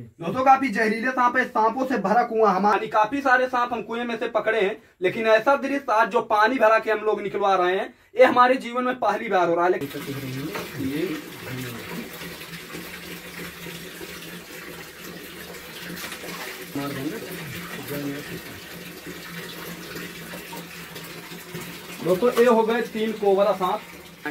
दोस्तों काफ़ी जहरीले सांप है, सांपों से भरा कुआँ हमारी। काफ़ी सारे सांप हम कुएँ में से पकड़े हैं, लेकिन ऐसा दृश्य आज जो पानी भरा के हम लोग निकलवा रहे हैं, ये हमारे जीवन में पहली बार हो रहा है। दोस्तों ये हो गए तीन कोबरा सांप।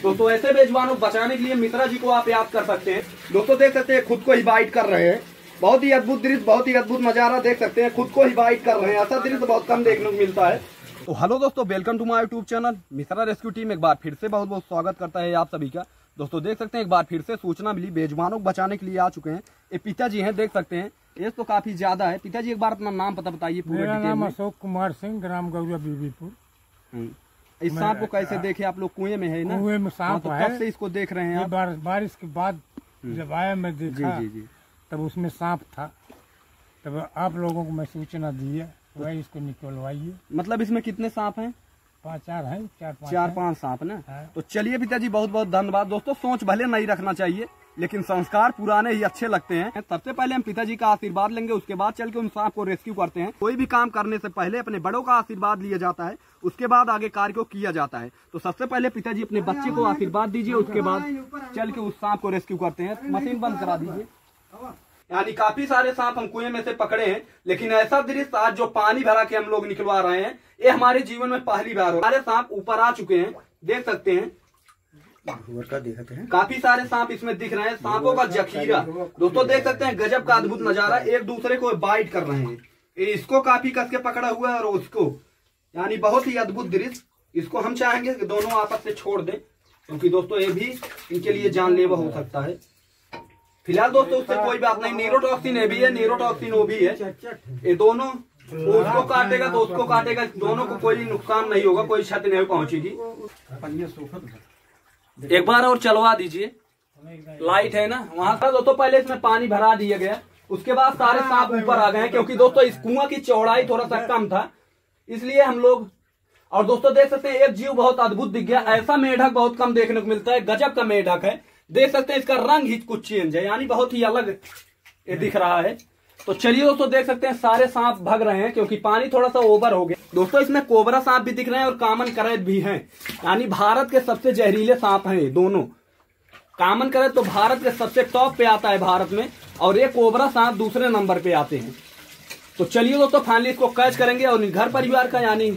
दोस्तों ऐसे बेजवानों बचाने के लिए मित्रा जी को आप याद कर सकते हैं। दोस्तों देख सकते हैं, खुद को ही बाइट कर रहे हैं। बहुत ही अद्भुत दृश्य बहुत ही अद्भुत नज़ारा देख सकते हैं। खुद को ही बाइट कर रहे हैं। ऐसा दृश्य बहुत कम देखने को मिलता है। तो हेलो दोस्तों welcome to my YouTube channel Mishra rescue team एक बार फिर से बहुत बहुत स्वागत करता है आप सभी का। दोस्तों देख सकते हैं एक बार फिर से सूचना मिली बेजवानों को बचाने के लिए आ चुके हैं। ये पिताजी हैं देख सकते हैं। एज तो काफ़ी ज़्यादा है। पिताजी एक बार अपना नाम पता बताइए पूरे मेरा नाम अशोक कुमार सिंह ग्राम गौरिया बीबीपुर। हम्म। इस सांप को कैसे देखे आप लोग? कुएँ में है ना? कुएँ में सांप तो है। कब से इसको देख रहे हैं बारिश के बाद जब आया मैं जी जी जी। तब उसमें सांप था। तब आप लोगों को मैं सूचना दी है वही इसको निकलवाइए। मतलब इसमें कितने सांप हैं? पाँच चार हैं चार पाँच चार। पाँच सांप ना? हाँ। तो चलिए पिताजी बहुत बहुत धन्यवाद। दोस्तों सोच भले नहीं रखना चाहिए लेकिन संस्कार पुराने ही अच्छे लगते हैं। सबसे पहले हम पिताजी का आशीर्वाद लेंगे उसके बाद चल के उन सांप को रेस्क्यू करते हैं। कोई भी काम करने से पहले अपने बड़ों का आशीर्वाद लिया जाता है उसके बाद आगे कार्य को किया जाता है। तो सबसे पहले पिताजी अपने बच्चे को आशीर्वाद दीजिए उसके बाद चल के उस सांप को रेस्क्यू करते हैं। मशीन बंद करा दीजिए। यानी काफ़ी सारे सांप हम कुएँ में से पकड़े हैं, लेकिन ऐसा दृश्य आज जो पानी भरा के हम लोग निकलवा रहे हैं, ये हमारे जीवन में पहली बार हो सारे सांप ऊपर आ चुके हैं, देख सकते हैं। काफ़ी सारे सांप इसमें दिख रहे हैं, सांपों का जखीरा। दोस्तों, देख सकते हैं, गजब का अद्भुत नज़ारा, एक दूसरे को बाइट कर रहे हैं। इसको काफ़ी कस के पकड़ा हुआ है और उसको, यानी बहुत ही अद्भुत दृश्य। इसको हम चाहेंगे कि दोनों आपस से छोड़ दें, क्योंकि दोस्तों, ये भी इनके लिए जानलेवा हो सकता है। फ़िलहाल दोस्तों उससे कोई बात नहीं नीरोटॉक्सिन ये भी है नीरोटॉक्सिन वो भी है। ये दोनों उसको काटेगा तो उसको काटेगा दोनों को कोई नुकसान नहीं होगा कोई क्षति नहीं पहुंचेगी। एक बार और चलवा दीजिए। लाइट है ना? वहाँ का दोस्तों पहले इसमें पानी भरा दिया गया। उसके बाद सारे सांप ऊपर आ गए हैं क्योंकि दोस्तों इस कुआँ की चौड़ाई थोड़ा सा कम था। इसलिए हम लोग और दोस्तों देख सकते हैं एक जीव बहुत अद्भुत दिख गया। ऐसा मेढक बहुत कम देखने को मिलता है गजब का मेढक है। देख सकते हैं इसका रंग ही कुछ चेंज है, यानी बहुत ही अलग ये दिख रहा है। तो चलिए दोस्तों, देख सकते हैं सारे सांप भग रहे हैं, क्योंकि पानी थोड़ा सा ओवर हो गया। दोस्तों, इसमें कोबरा सांप भी दिख रहे हैं और कामन करैत भी हैं। यानी भारत के सबसे जहरीले सांप हैं दोनों। कामन करैत तो भारत के सबसे टॉप पे आता है भारत में, और ये कोबरा सांप दूसरे नंबर पे आते हैं। तो चलिए दोस्तों फाइनली इसको कैच करेंगे, और घर परिवार का यानी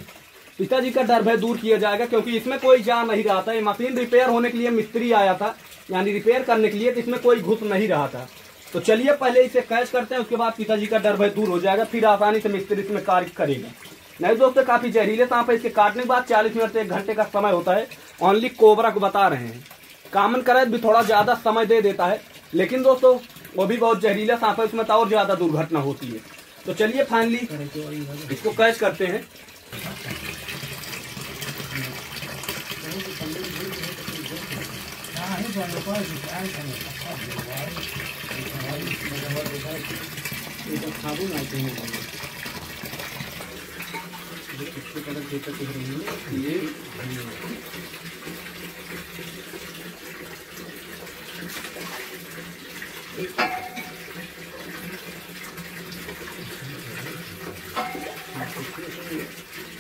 पिताजी का डर भय दूर किया जाएगा, क्योंकि इसमें कोई जा नहीं रहा था। ये मशीन रिपेयर होने के लिए मिस्त्री आया था। यानी रिपेयर करने के लिए तो इसमें कोई घुस नहीं रहा था। तो चलिए पहले इसे कैच करते हैं, उसके बाद पिताजी का डर भय दूर हो जाएगा, फिर आसानी से मिस्त्री इसमें कार्य करेगा। नहीं दोस्तों, काफ़ी जहरीले सांप है, इसके काटने के बाद चालीस मिनट से एक घंटे का समय होता है। ओनली कोबरा को बता रहे हैं। कामन करैत भी थोड़ा ज़्यादा समय दे देता है, लेकिन दोस्तों, वो भी बहुत जहरीला सांप है, उसमें तो और ज़्यादा दुर्घटना होती है। तो चलिए फाइनली इसको कैच करते हैं। तो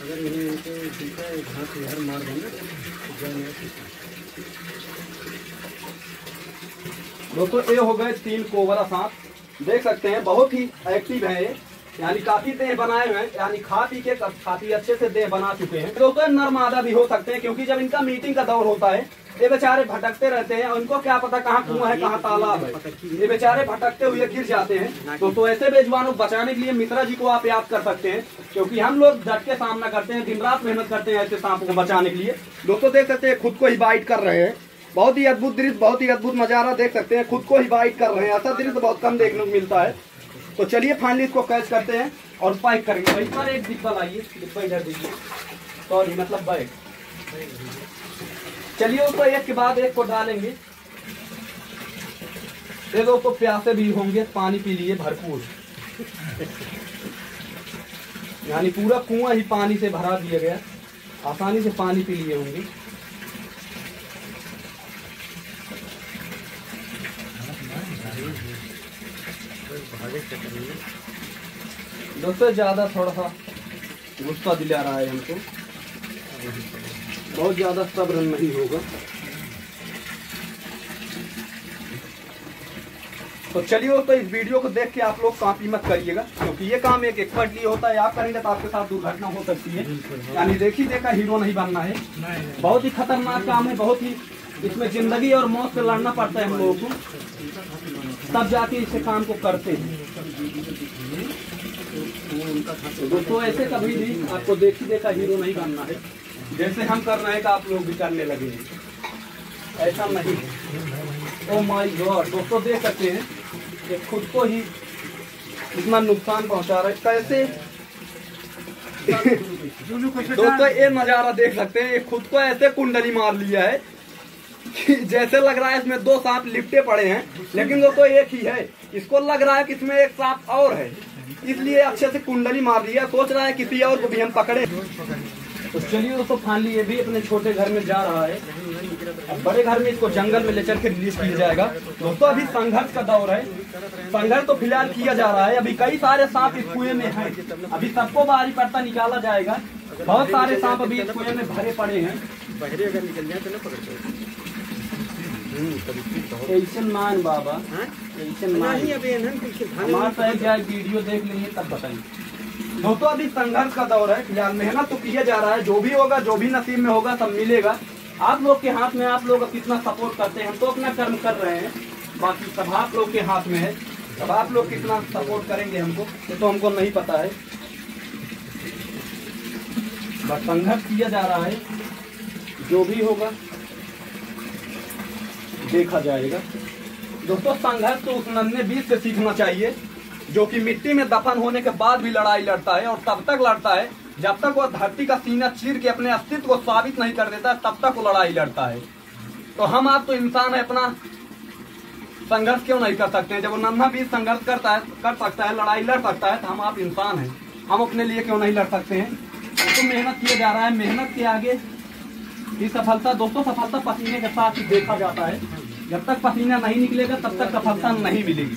अगर इन्हें इनको दिखा है घास मार देना तो जाने। दोस्तों ये हो गए तीन कोबरा सांप। देख सकते हैं बहुत ही एक्टिव है ये। यानी काफ़ी देह बनाए हुए हैं यानी खा पी के काफ़ी अच्छे से देह बना चुके हैं। दोस्तों नर मादा भी हो सकते हैं क्योंकि जब इनका मीटिंग का दौर होता है ये बेचारे भटकते रहते हैं उनको क्या पता कहाँ कुआँ है कहाँ तालाब है। ये बेचारे भटकते हुए गिर जाते हैं। तो, तो ऐसे बेजवानों बचाने के लिए मित्रा जी को आप याद कर सकते हैं क्योंकि हम लोग डट के सामना करते हैं दिन रात मेहनत करते हैं ऐसे सांपों को बचाने के लिए। दोस्तों देख सकते हैं खुद को ही बाइट कर रहे हैं। बहुत ही अद्भुत दृश्य, बहुत ही अद्भुत नज़ारा देख सकते हैं। खुद को ही बाइट कर रहे हैं। ऐसा दृश्य बहुत कम देखने को मिलता है। तो चलिए फाइनली इसको कैच करते हैं और पैक करेंगे। पर एक डिब्बा लाइए। डिब्बा इधर दीजिए सॉरी मतलब बैग चलिए, उसको एक के बाद एक को डालेंगे। ये दोस्तों प्यासे भी होंगे, पानी पी लिए भरपूर। यानी पूरा कुआँ ही पानी से भरा दिया गया। आसानी से पानी पी लिए होंगे। दोस्तों ज़्यादा थोड़ा सा गुस्सा दिला रहा है हमको। बहुत ज़्यादा सब्र नहीं होगा। तो चलिए दोस्तों इस वीडियो को देख के आप लोग काफ़ी मत करिएगा क्योंकि ये काम एक एक्सपर्ट लिए होता है। आप करेंगे तो आपके साथ दुर्घटना हो सकती है। यानी देखी देखा हीरो नहीं बनना है। बहुत ही खतरनाक काम है बहुत ही इसमें ज़िंदगी और मौत से लड़ना पड़ता है हम लोगों को। तब जाके इसे काम को करते हैं। तो दोस्तों ऐसे कभी भी आपको देखी देखा हीरो नहीं बनना है। जैसे हम कर रहे हैं आप लोग भी करने लगे हैं। ऐसा नहीं ओ माय गॉड दोस्तों देख सकते हैं कि खुद को ही इतना नुकसान पहुँचा रहा है। कैसे? दोस्तों, ये नज़ारा देख सकते हैं, ये खुद को ऐसे कुंडली मार लिया है जैसे लग रहा है इसमें दो सांप लिपटे पड़े हैं, लेकिन वो तो एक ही है। इसको लग रहा है कि इसमें एक सांप और है। इसलिए अच्छे से कुंडली मार लिया, सोच रहा है किसी और को भी हम पकड़े। तो चलिए दोस्तों फाइनली ये भी अपने छोटे घर में जा रहा है। अब बड़े घर में इसको जंगल में ले चल के रिलीज़ किया जाएगा। दोस्तों, अभी संघर्ष का दौर है। संघर्ष तो फ़िलहाल किया जा रहा है। अभी कई सारे सांप इस कुएँ में हैं। अभी सबको बाहरी पड़ता निकाला जाएगा। बहुत सारे सांप अभी इस कुएँ में भरे पड़े हैं। बहरे अगर निकल जाए तो ना पकड़ सकते ऐसन मान बाबा ऐसन मान। क्या वीडियो देख लेंगे तब बताएँगे। दोस्तों अभी संघर्ष का दौर है फ़िलहाल मेहनत तो किया जा रहा है। जो भी होगा जो भी नसीब में होगा सब मिलेगा। आप लोग के हाथ में आप लोग कितना सपोर्ट करते हैं हम तो अपना कर्म कर रहे हैं। बाकी सब आप लोग के हाथ में है। अब आप लोग कितना सपोर्ट करेंगे हमको ये तो हमको नहीं पता है। बस संघर्ष किया जा रहा है। जो भी होगा देखा जाएगा। दोस्तों, संघर्ष तो उस नन्हे बीज से सीखना चाहिए, जो कि मिट्टी में दफन होने के बाद भी लड़ाई लड़ता है और तब तक लड़ता है, जब तक वह धरती का सीना चीर के अपने अस्तित्व को साबित नहीं कर देता, तब तक वो लड़ाई लड़ता है। तो हम आप तो इंसान है, अपना संघर्ष क्यों नहीं कर सकते जब वो नन्हा बीज संघर्ष करता है, कर सकता है, लड़ाई लड़ सकता है तो हम आप इंसान हैं। हम अपने लिए क्यों नहीं लड़ सकते हैं? तो मेहनत किया जा रहा है, मेहनत के आगे ये सफलता, दोस्तों, सफलता पसीने के साथ ही देखा जाता है। जब तक पसीना नहीं निकलेगा, तब तक सफलता नहीं मिलेगी।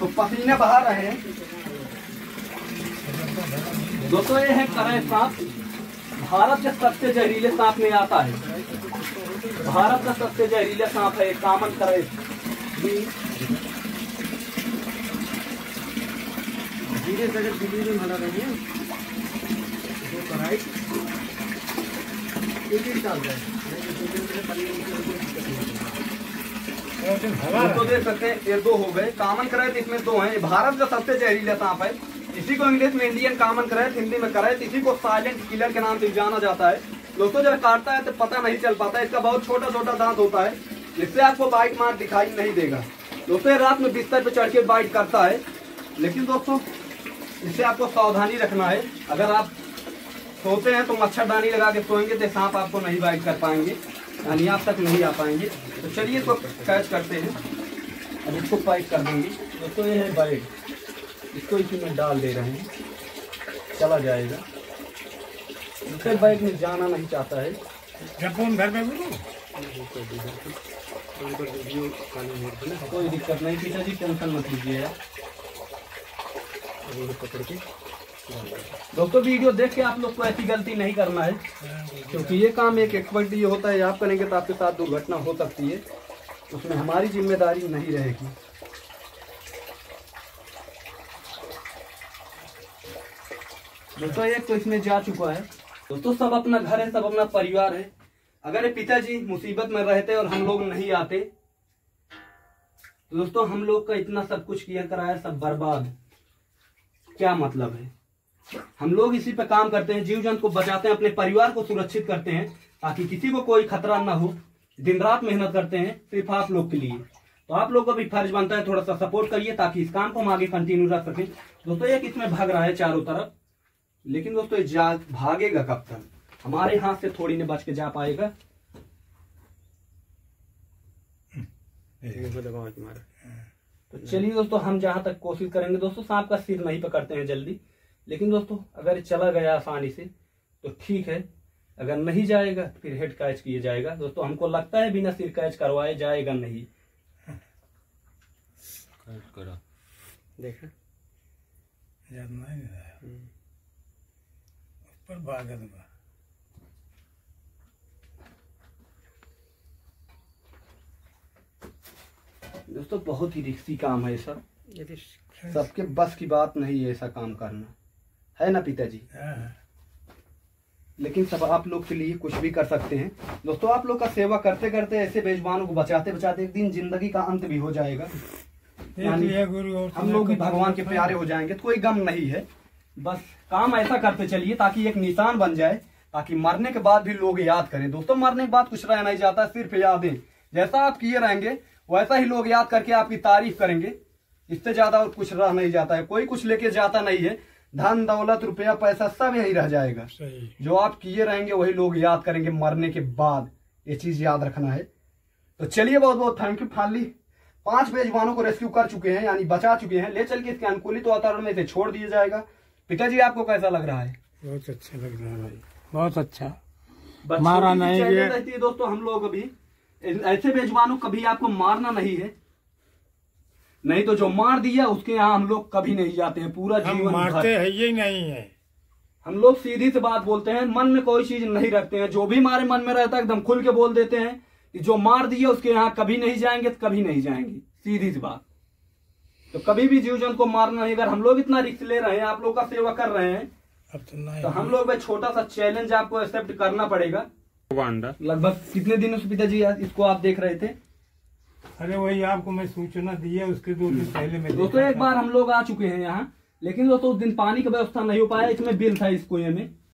तो पसीने बहा रहे हैं। दोस्तों, ये है करे सांप। भारत के सबसे जहरीले सांप में आता है। भारत का सबसे जहरीला सांप है कामन करे धीरे से में भरा रही है तो कढ़ाई एक एक डाल जाए। दोस्तों देख सकते हैं, ये दो हो गए। कामन करैत इसमें दो हैं। भारत का सबसे जहरीला सांप है, इसी को इंग्लिश में इंडियन कामन करैत हिंदी में करैत इसी को साइलेंट किलर के नाम से जाना जाता है। दोस्तों, जब काटता है तो पता नहीं चल पाता इसका बहुत छोटा छोटा दांत होता है, जिससे आपको बाइट मार दिखाई नहीं देगा। दोस्तों रात में बिस्तर पे चढ़ के बाइट करता है। लेकिन दोस्तों इससे आपको सावधानी रखना है। अगर आप सोते हैं तो मच्छरदानी लगा के सोएँगे तो सांप आपको नहीं बाइट कर पाएँगे। यानी आप तक नहीं आ पाएँगे। तो चलिए इसको कैच करते हैं। अब इसको पैक कर देंगे। दोस्तों ये है बाइट इसको इसी में डाल दे रहे हैं। चला जाएगा। दूसरे बाइक में जाना नहीं चाहता है। जब घर बोलो। कोई दिक्कत नहीं। पिताजी टेंशन मत लीजिए। यार पकड़ के। दोस्तों, वीडियो देख के आप लोग को ऐसी गलती नहीं करना है, क्योंकि ये काम एक एक्सपर्ट ये होता है, आप करेंगे तो आपके साथ दुर्घटना हो सकती है, उसमें हमारी ज़िम्मेदारी नहीं रहेगी। दोस्तों, एक तो इसमें जा चुका है। दोस्तों, सब अपना घर है, सब अपना परिवार है। अगर ये पिताजी मुसीबत में रहते और हम लोग नहीं आते तो दोस्तों, हम लोग का इतना सब कुछ किया कराया, सब बर्बाद। क्या मतलब है? हम लोग इसी पे काम करते हैं जीव जंतु को बचाते हैं अपने परिवार को सुरक्षित करते हैं ताकि किसी को कोई खतरा ना हो। दिन रात मेहनत करते हैं सिर्फ़ आप लोग के लिए। तो आप लोग का भी फ़र्ज़ बनता है थोड़ा सा सपोर्ट करिए ताकि इस काम को हम आगे कंटिन्यू रख सकें। दोस्तों एक इसमें भाग रहा है चारों तरफ़। लेकिन दोस्तों जा भागेगा कब तक? हमारे हाथ से थोड़ी ने बच के जा पाएगा। तो चलिए दोस्तों हम जहाँ तक कोशिश करेंगे दोस्तों सांप का सिर नहीं पकड़ते हैं जल्दी। लेकिन दोस्तों अगर चला गया आसानी से तो ठीक है। अगर नहीं जाएगा तो फिर हेड कैच किया जाएगा। दोस्तों हमको लगता है बिना सिर कैच करवाए जाएगा नहीं। देखा? पर बा दोस्तों बहुत ही रिक्सी काम है तो सबके बस की बात नहीं है ऐसा काम करना। है ना पिताजी? हाँ, लेकिन सब आप लोग के लिए कुछ भी कर सकते हैं। दोस्तों आप लोग का सेवा करते करते ऐसे बेजबानों को बचाते बचाते एक दिन ज़िंदगी का अंत भी हो जाएगा। गुरु और हम लोग भी भगवान के प्यारे हो जाएँगे तो कोई गम नहीं है। बस काम ऐसा करते चलिए ताकि एक निशान बन जाए ताकि मरने के बाद भी लोग याद करें। दोस्तों मरने के बाद कुछ रह नहीं जाता सिर्फ़ यादें। जैसा आप किए रहेंगे वैसा ही लोग याद करके आपकी तारीफ़ करेंगे। इससे ज़्यादा और कुछ रह नहीं जाता है। कोई कुछ लेके जाता नहीं है। धन दौलत रुपया पैसा सब यही रह जाएगा। सही। जो आप किए रहेंगे वही लोग याद करेंगे मरने के बाद। ये चीज़ याद रखना है। तो चलिए बहुत बहुत थैंक यू फाइनली पाँच बेजवानों को रेस्क्यू कर चुके हैं यानी बचा चुके हैं। ले चल के इसके अनुकूलित वातावरण में इसे छोड़ दिया जाएगा। पिताजी आपको कैसा लग रहा है? बहुत अच्छा लग रहा है भाई। बहुत अच्छा। मारा नहीं रहती है दोस्तों हम लोग अभी। ऐसे बेजवानों कभी आपको मारना नहीं है। नहीं तो जो मार दिया उसके यहाँ हम लोग कभी नहीं जाते हैं पूरा हम जीवन मारते है ही नहीं है। हम लोग सीधी से बात बोलते हैं मन में कोई चीज़ नहीं रखते हैं। जो भी हमारे मन में रहता है एकदम खुल के बोल देते हैं कि जो मार दिया उसके यहाँ कभी नहीं जाएँगे तो कभी नहीं जाएँगे। सीधी सी बात। तो कभी भी जीव जंतु को मारना नहीं अगर हम लोग इतना रिस्क ले रहे हैं आप लोग का सेवा कर रहे हैं अब तो नहीं तो हम लोग छोटा सा चैलेंज आपको एक्सेप्ट करना पड़ेगा। लगभग कितने दिनों से पिताजी इसको आप देख रहे थे? अरे वही आपको मैं सूचना दी है उसके दो दिन पहले में दोस्तों देखा एक बार हम लोग आ चुके हैं यहाँ लेकिन दोस्तों उस दिन पानी की व्यवस्था नहीं हो पाया इसमें बिल था इस कुएँ में।